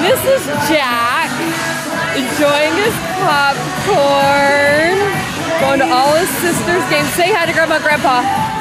And this is Jack enjoying his popcorn, going to all his sister's games. Say hi to Grandma Grandpa.